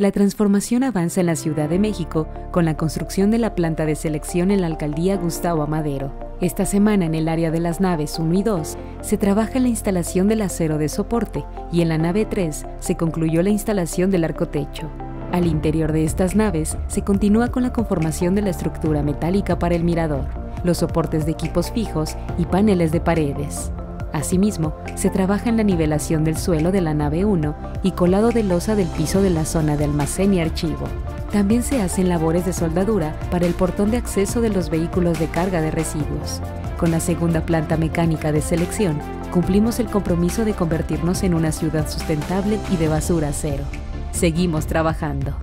La transformación avanza en la Ciudad de México con la construcción de la planta de selección en la alcaldía Gustavo Amadero. Esta semana en el área de las naves 1 y 2 se trabaja en la instalación del acero de soporte y en la nave 3 se concluyó la instalación del arcotecho. Al interior de estas naves se continúa con la conformación de la estructura metálica para el mirador, los soportes de equipos fijos y paneles de paredes. Asimismo, se trabaja en la nivelación del suelo de la nave 1 y colado de losa del piso de la zona de almacén y archivo. También se hacen labores de soldadura para el portón de acceso de los vehículos de carga de residuos. Con la segunda planta mecánica de selección, cumplimos el compromiso de convertirnos en una ciudad sustentable y de basura cero. Seguimos trabajando.